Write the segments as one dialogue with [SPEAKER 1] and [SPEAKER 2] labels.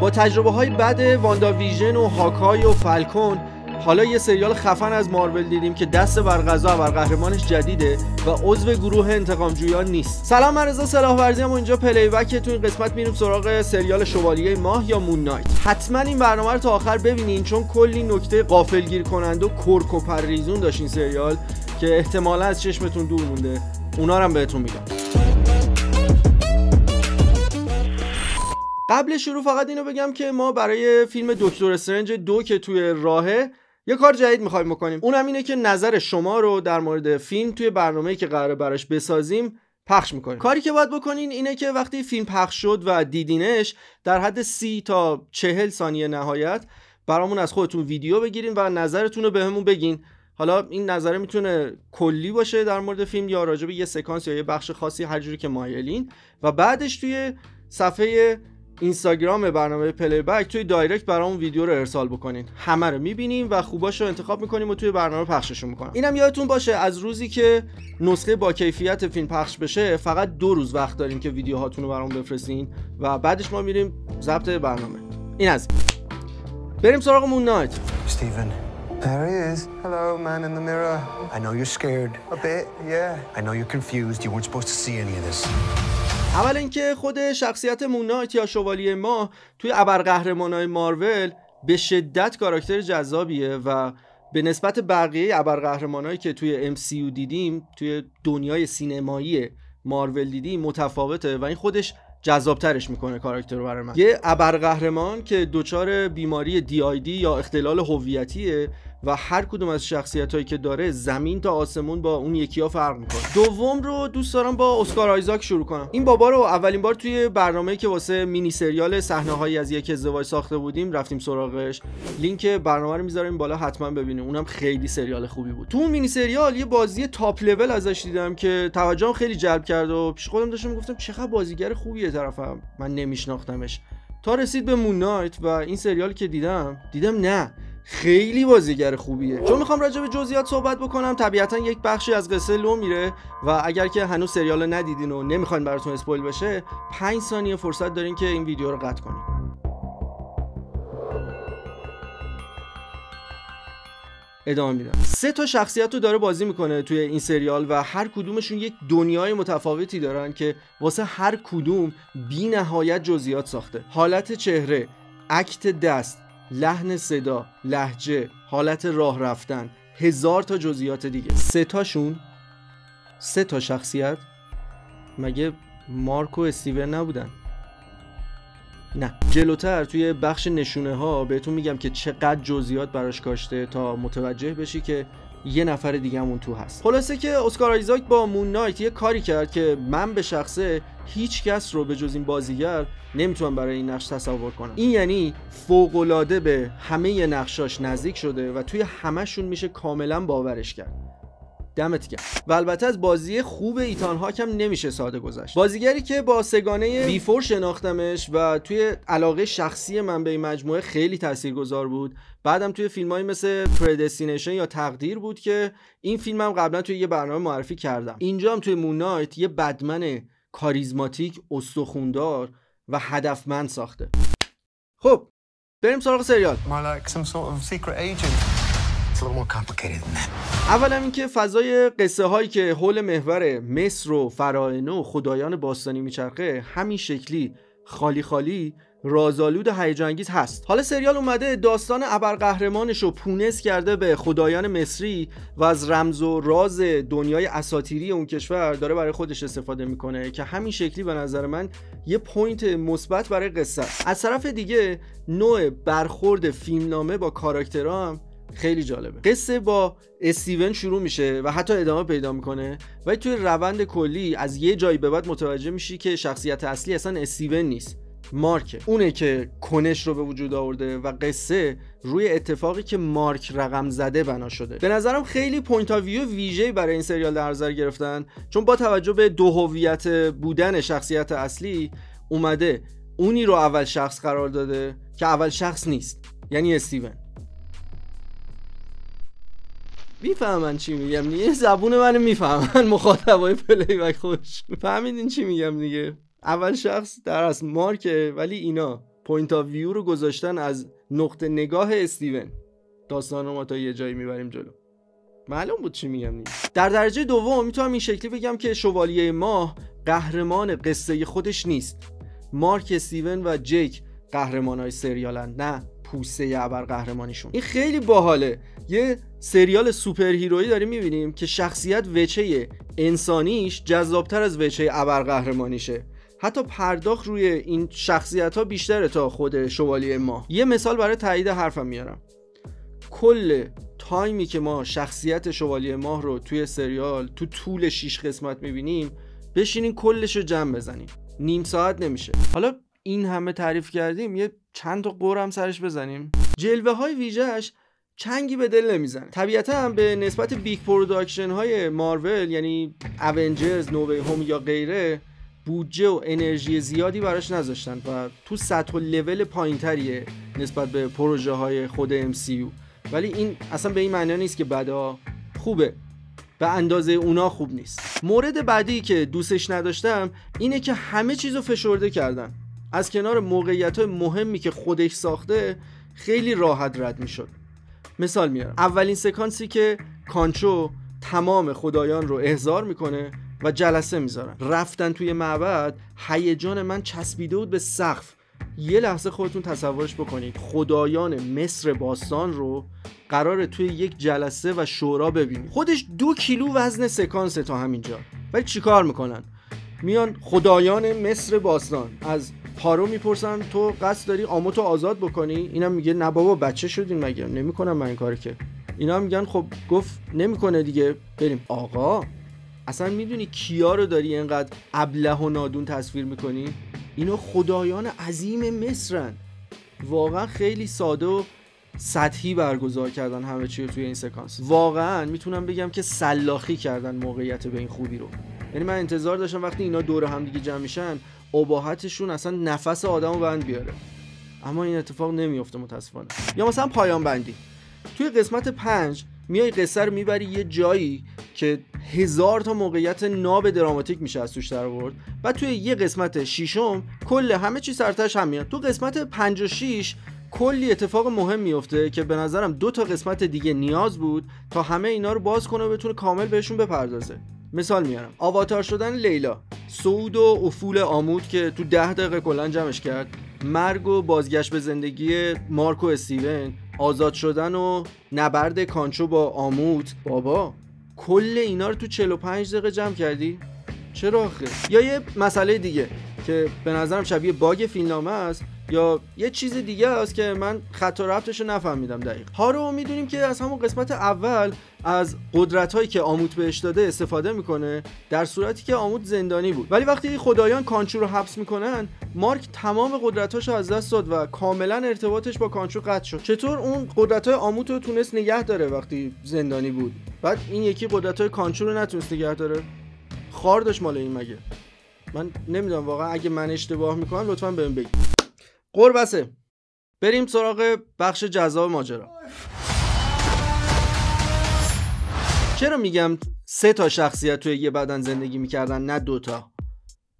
[SPEAKER 1] با تجربه های بد WandaVision و Hawkeye و Falcon حالا یه سریال خفن از مارول دیدیم که دست بر قضا ابرقهرمانش جدیده و عضو گروه انتقام جویان نیست. سلام من رضا سلاحورزی ام و اینجا Playback تو این قسمت میریم سراغ سریال شوالیه ماه یا Moon Knight. حتما این برنامه رو تا آخر ببینین چون کلی نکته غافلگیر کننده و کرک و پر ریزون داشت این سریال که احتمالا از چشمتون دور مونده. اونا هم بهتون میگم. قبل شروع فقط اینو بگم که ما برای فیلم دکتر استرنج دو که توی راهه یه کار جدید می‌خوایم بکنیم. اونم اینه که نظر شما رو در مورد فیلم توی برنامه‌ای که قراره براش بسازیم پخش می‌کنیم. کاری که باید بکنین اینه که وقتی فیلم پخش شد و دیدینش در حد سی تا چهل ثانیه نهایت برامون از خودتون ویدیو بگیرین و نظرتون رو بهمون بگین. حالا این نظره می‌تونه کلی باشه در مورد فیلم یا راجع به یه سکانس یا یه بخش خاصی هر جوری که مایلین. و بعدش توی صفحه اینستاگرام برنامه Playback توی direct برامون ویدیو رو ارسال بکنین همه رو می‌بینیم و خوباش رو انتخاب می‌کنیم و توی برنامه پخششون می‌کنم اینم یادتون باشه از روزی که نسخه با کیفیت فیلم پخش بشه فقط دو روز وقت داریم که ویدیوهاتون رو برامون بفرستین و بعدش ما میریم ضبط برنامه این از بریم سراغ Moon Knight
[SPEAKER 2] Stephen. There he is. Hello, man in the mirror. I know you're scared. A bit, yeah. I know you're confused. You weren't supposed to see any of this.
[SPEAKER 1] اول اینکه خود شخصیت مونایت یا شوالیه ما توی ابرقهرمانای مارول به شدت کاراکتر جذابیه و به نسبت بقیه ابرقهرمانایی که توی MCU دیدیم توی دنیای سینمایی مارول دیدیم متفاوته و این خودش جذابترش می‌کنه کاراکتر رو برای من. یه ابرقهرمان که دچار بیماری دی آی دی یا اختلال هویتیه و هر کدوم از شخصیت هایی که داره زمین تا آسمون با اون یکی ها فرق می‌کنه. دوم رو دوست دارم با اسکار آیزاک شروع کنم. این بابا رو اولین بار توی برنامه که واسه مینی سریال صحنه هایی از یک ازدواج ساخته بودیم رفتیم سراغش. لینک برنامه رو می‌ذاریم بالا حتما ببینیم. اونم خیلی سریال خوبی بود. تو اون مینی سریال یه بازی تاپ لول ازش دیدم که توجهم خیلی جلب کرد و پیش خودم داشتم می‌گفتم چقدر بازیگر خوبیه طرفم. من نمیشناختمش. تا رسید به مون نایت و این سریال که دیدم دیدم نه. خیلی بازیگر خوبیه. چون می‌خوام راجع به جزئیات صحبت بکنم طبیعتا یک بخشی از قصه لو میره و اگر که هنوز سریال ندیدین و نمی‌خواین براتون اسپویل بشه 5 ثانیه فرصت دارین که این ویدیو رو قطع کنین. ادامه میدم. سه تا شخصیت رو داره بازی می‌کنه توی این سریال و هر کدومشون یک دنیای متفاوتی دارن که واسه هر کدوم بی نهایت جزئیات ساخته. حالت چهره اکت دست لحن صدا لحجه حالت راه رفتن هزار تا جزئیات دیگه. سه تاشون؟ سه تا شخصیت؟ مگه مارک و استیون نبودن؟ نه. جلوتر توی بخش نشونه ها بهتون میگم که چقدر جزئیات براش کاشته تا متوجه بشی که یه نفر دیگه تو هست. خلاصه که اسکار آیزاک با مون نایت یه کاری کرد که من به شخصه هیچ کس رو به جز این بازیگر نمی‌تونم برای این نقش تصور کنم. این یعنی فوقالعاده به همه نقشاش نزدیک شده و توی همهشون میشه کاملا باورش کرد. دمت گرم. و البته از بازی خوب ایتان هاکم نمیشه ساده گذشت. بازیگری که با سگانه بیفور شناختمش و توی علاقه شخصی من به این مجموعه خیلی تاثیرگذار بود. بعدم توی فیلمایی مثل پردستینیشن یا تقدیر بود که این فیلمم قبلا توی یه برنامه معرفی کردم. اینجا هم توی مونایت یه بدمن کاریزماتیک استخوندار و هدفمند ساخته خب بریم سراغ سریال
[SPEAKER 2] More like some sort of secret agent. It's a little more complicated than that.
[SPEAKER 1] اولا اینکه فضای قصه هایی که حول محور مصر و فراعنه و خدایان باستانی میچرخه همین شکلی خالی خالی رازآلود و هست. حالا سریال اومده داستان ابرقهرمانش رو پونس کرده به خدایان مصری و از رمز و راز دنیای اساطیری اون کشور داره برای خودش استفاده می‌کنه که همین شکلی به نظر من یه point مثبت برای قصه است. از طرف دیگه نوع برخورد فیلمنامه با کاراکترها هم خیلی جالبه. قصه با استیون شروع میشه و حتی ادامه پیدا می‌کنه ولی توی روند کلی از یه جایی به بعد متوجه میشی که شخصیت اصلی اصلا استیون نیست. مارکه اونه که کنش رو به وجود آورده و قصه روی اتفاقی که مارک رقم زده بنا شده. به نظرم خیلی point of view ویژه‌ای برای این سریال در نظر گرفتن چون با توجه به دو هویت بودن شخصیت اصلی اومده اونی رو اول شخص قرار داده که اول شخص نیست یعنی استیون. می‌فهمن چی میگم دیگه؟ زبون منو می‌فهمن. مخاطبای Playback خوش. فهمیدین چی میگم دیگه؟ اول شخص در از مارکه ولی اینا point of view رو گذاشتن از نقطه نگاه استیون. داستان رو ما تا یه جایی می‌بریم جلو. معلوم بود چی میگم نیست در درجه دوم می‌تونم این شکلی بگم که شوالیه ماه قهرمان قصه خودش نیست. مارک استیون و جیک قهرمان های سریالن نه پوسه ابر قهرمانیشون. این خیلی باحاله. یه سریال سوپر هیرویی داریم می‌بینیم که شخصیت وچه انسانیش جذابتر از وچه ابر قهرمانیشه. حتی پرداخت روی این شخصیت ها بیشتره تا خود شوالیه ما. یه مثال برای تایید حرفم میارم. کل تایمی که ما شخصیت شوالیه ماه رو توی سریال تو طول 6 قسمت می‌بینیم بشینین کلش رو جمع بزنیم نیم ساعت نمیشه. حالا این همه تعریف کردیم یه چند تا غرم سرش بزنیم. جلوه های ویژهش چنگی به دل نمی‌زنه. طبیعتا هم به نسبت big production های مارول یعنی Avengers No Way Home یا غیره بودجه و انرژی زیادی براش نذاشتن و تو سطح و لول پایینتریه نسبت به پروژه های خود MCU ولی این اصلا به این معنی نیست که بعدا خوبه. به اندازه اونا خوب نیست. مورد بعدی که دوستش نداشتم اینه که همه چیزو فشرده کردن. از کنار موقعیت مهمی که خودش ساخته خیلی راحت رد می‌شد. مثال میارم. اولین سکانسی که کانچو تمام خدایان رو احضار می‌کنه و جلسه می‌ذارن. رفتن توی معبد هیجان من چسبیده بود به سقف. یه لحظه خودتون تصورش بکنید. خدایان مصر باستان رو قراره توی یک جلسه و شورا ببینید خودش دو کیلو وزن سکانس تا همینجا. ولی چیکار می‌کنن؟ میان خدایان مصر باستان. از پارو می‌پرسن تو قصد داری آموتو آزاد بکنی؟ اینم میگه نه بابا بچه شدین مگه؟ نمی‌کنم من این که. اینا میگن خب گفت نمی‌کنه دیگه. بریم. آقا اصلا می‌دونی کیا رو داری اینقدر ابله و نادون تصویر می‌کنی؟ اینا خدایان عظیم مصرن. واقعا خیلی ساده و سطحی برگزار کردن همه چی توی این سکانس. واقعا می‌تونم بگم که سلاخی کردن موقعیت به این خوبی رو. یعنی من انتظار داشتم وقتی اینا دور هم دیگه جمع میشن اباحتشون اصلا نفس آدم رو بند بیاره. اما این اتفاق نمیفته متاسفانه. یا مثلا پایان بندی. توی قسمت پنج میای قصه رو می‌بری یه جایی که هزار تا موقعیت ناب دراماتیک میشه از توش در آورد. و توی یه قسمت شیشم کل همه چی سرتش هم میاد. تو قسمت 5 و 6 کلی اتفاق مهم میفته که به نظرم دو تا قسمت دیگه نیاز بود تا همه اینا رو باز کنه و بتونه کامل بهشون بپردازه. مثال میارم. آواتار شدن لیلا. سعود و افول آمود که تو ده دقیقه کلا جمعش کرد. مرگ و بازگشت به زندگی مارکو استیون. آزاد شدن و نبرد کانچو با آمود بابا. کل اینا رو تو 45 دقیقه جمع کردی؟ چرا آخه؟ یا یه مسئله دیگه که به نظرم شبیه باگ فیلمنامه است. یا یه چیز دیگه است که من خط و ربطش رو نفهمیدم دقیق. هارو می‌دونیم که از همون قسمت اول از قدرت هایی که آموت بهش داده استفاده می‌کنه در صورتی که آموت زندانی بود. ولی وقتی خدایان کانچو رو حبس می‌کنن مارک تمام قدرتاش رو از دست داد و کاملا ارتباطش با کانچو قطع شد. چطور اون قدرت های آموت رو تونست نگه داره وقتی زندانی بود؟ بعد این یکی قدرت های کانچو رو نتونست نگه داره. خار داشت مال این مگه. من نمی‌دونم واقعا اگه من اشتباه می‌کنم لطفا بهم بگید. قربسه. بریم سراغ بخش جذاب ماجرا. چرا میگم سه تا شخصیت توی یه بدن زندگی می‌کردن نه دوتا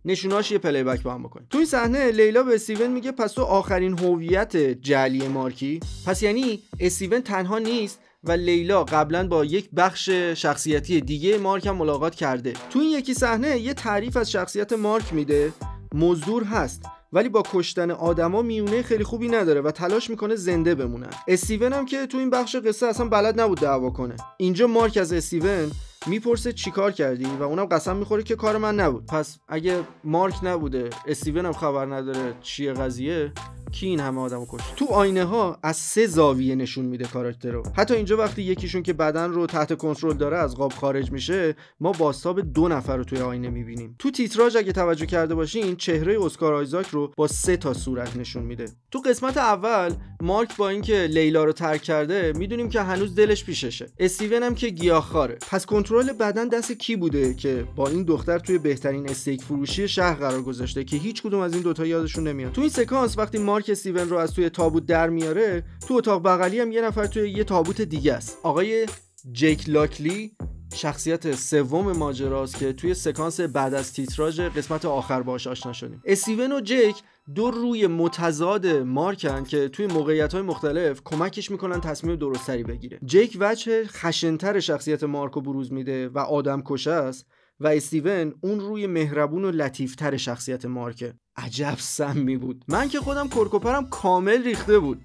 [SPEAKER 1] نشوناش یه پلی بک با هم بکنیم. توی صحنه لیلا به استیون میگه پس تو آخرین هویت جعلی مارکی؟ پس یعنی استیون تنها نیست و لیلا قبلا با یک بخش شخصیتی دیگه مارک هم ملاقات کرده. تو این یکی صحنه یه تعریف از شخصیت مارک میده. مزدور هست. ولی با کشتن آدما میونه خیلی خوبی نداره و تلاش می‌کنه زنده بمونه استیون هم که تو این بخش قصه اصلا بلد نبود دعوا کنه. اینجا مارک از استیون می‌پرسه چیکار کردی و اونم قسم می‌خوره که کار من نبود. پس اگه مارک نبوده استیون هم خبر نداره چیه قضیه کی این همه آدمو کشت تو آینه ها از سه زاویه نشون میده کاراکتر رو. حتی اینجا وقتی یکیشون که بدن رو تحت کنترل داره از قاب خارج میشه ما بازتاب دو نفر رو توی آینه می‌بینیم. تو تیتراژ اگه توجه کرده باشین چهره اسکار آیزاک رو با سه تا صورت نشون میده. تو قسمت اول مارک با اینکه لیلا رو ترک کرده می‌دونیم که هنوز دلش پیششه. استیون هم که گیاهخواره پس کنترل بدن دست کی بوده که با این دختر توی بهترین استیک فروشی شهر قرار گذاشته که هیچ کدوم از این دوتا یادشون نمیاد. تو این سکانس وقتی مارک استیون رو از توی تابوت در میاره تو اتاق بغلی هم یه نفر توی یه تابوت دیگه است. آقای جیک لاکلی شخصیت سوم ماجراست که توی سکانس بعد از تیتراژ قسمت آخر باش آشنا شدیم. استیون و جیک دو روی متضاد مارکن که توی موقعیت های مختلف کمکش می‌کنن تصمیم درستری بگیره. جیک وجه خشنتر شخصیت مارکو بروز میده و آدم کشه است. و استیون اون روی مهربون و لطیفتر شخصیت مارکه عجب سمی بود. من که خودم کرکوپرم کامل ریخته بود.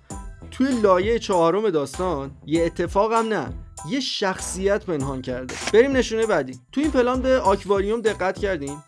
[SPEAKER 1] توی لایه چهارم داستان یه اتفاقم نه یه شخصیت پنهان کرده. بریم نشونه بعدی. تو این پلان به آکواریوم دقت کردیم.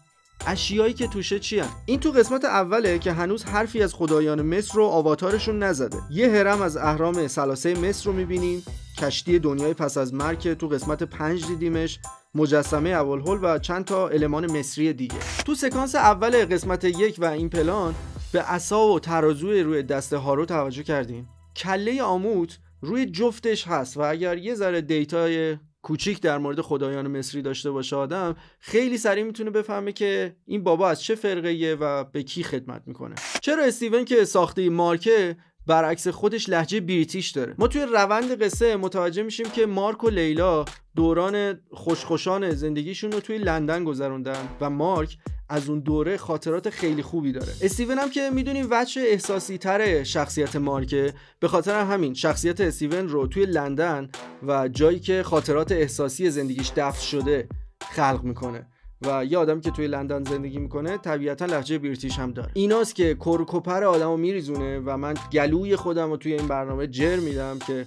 [SPEAKER 1] اشیایی که توشه چی این تو قسمت اوله که هنوز حرفی از خدایان مصر و آواتارشون نزده. یه هرم از اهرام سلاسه مصر رو می‌بینیم. کشتی دنیای پس از مرگ تو قسمت پنج دیدیمش. مجسمه اولهول و چند تا المان مصری دیگه. تو سکانس اول قسمت یک و این پلان به عصا و ترازوی روی دست هارو توجه کردیم. کله آموت روی جفتش هست و اگر یه ذره دیتای کوچیک در مورد خدایان مصری داشته باشه آدم خیلی سریع می‌تونه بفهمه که این بابا از چه فرقه و به کی خدمت می‌کنه. چرا استیون که ساخته مارکه برعکس خودش لحجه بریتیش داره. ما توی روند قصه متوجه میشیم که مارک و لیلا دوران خوشخوشان زندگیشون رو توی لندن گذروندن و مارک از اون دوره خاطرات خیلی خوبی داره. استیون هم که می‌دونیم وجه احساسی تر شخصیت مارکه به خاطر همین شخصیت استیون رو توی لندن و جایی که خاطرات احساسی زندگیش دفن شده خلق می‌کنه. و یه آدمی که توی لندن زندگی می‌کنه طبیعتا لحجه بریتیش هم داره. ایناست که کرکوپر آدمو میریزونه و من گلوی خودم رو توی این برنامه جر میدم که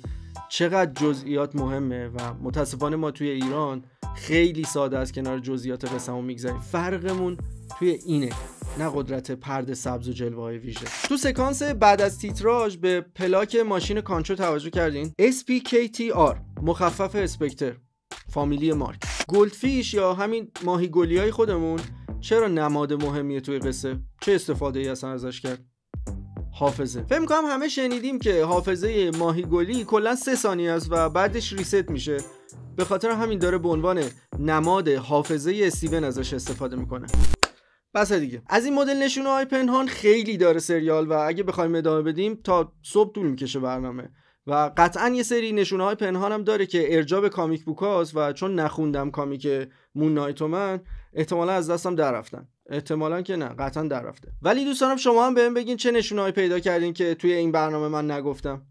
[SPEAKER 1] چقدر جزئیات مهمه و متاسفانه ما توی ایران خیلی ساده از کنار جزئیات قسمو می‌گذاریم. فرقمون توی اینه نه قدرت پرده سبز و جلوه های ویژه. تو سکانس بعد از تیتراژ به پلاک ماشین کانچو توجه کردین؟ SPKTR مخفف اسپکتر فامیلی مارک. goldfish یا همین ماهی گلی های خودمون؟ چرا نماد مهمیه توی قصه؟ چه استفاده ای اصلا ازش کرد؟ حافظه. فکر کنم همه شنیدیم که حافظه ماهی گلی کلا سه ثانیه است و بعدش ریست میشه. به خاطر همین داره به عنوان نماد حافظه استیون ازش استفاده می‌کنه. بس دیگه. از این مدل نشونه های پنهان خیلی داره سریال و اگه بخوایم ادامه بدیم تا صبح طول می‌کشه برنامه. و قطعا یه سری نشونه های پنهان هم داره که ارجاب کامیک بوکاست و چون نخوندم کامیک مون نایتو من احتمالا از دستم در رفتن احتمالا که نه قطعا در رفته ولی دوستانم شما هم بهم بگین چه نشونهایی پیدا کردین که توی این برنامه من نگفتم.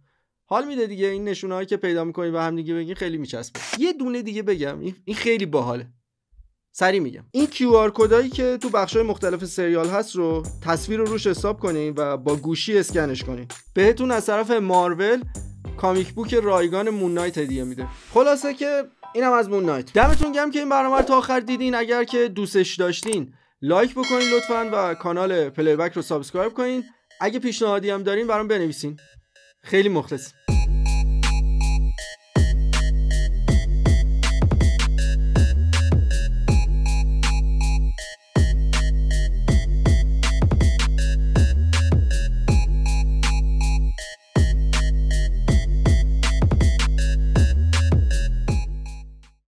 [SPEAKER 1] حال میده دیگه این نشونهایی که پیدا می‌کنین و هم دیگه بگین خیلی میچسبه. یه دونه دیگه بگم. این خیلی باحاله. سریع میگم. این QR code ایی که تو بخشای مختلف سریال هست رو تصویر رو روش stop کنین و با گوشی اسکنش کنین. بهتون از طرف مارول comic book رایگان مون نایت هدیه میده. خلاصه که اینم از مون نایت. دمتون گرم که این برنامه رو تا آخر دیدین. اگر که دوستش داشتین like بکنین لطفا و کانال Playback رو subscribe کنین. اگه پیشنهادی هم دارین برام بنویسین. خیلی مخلصیم.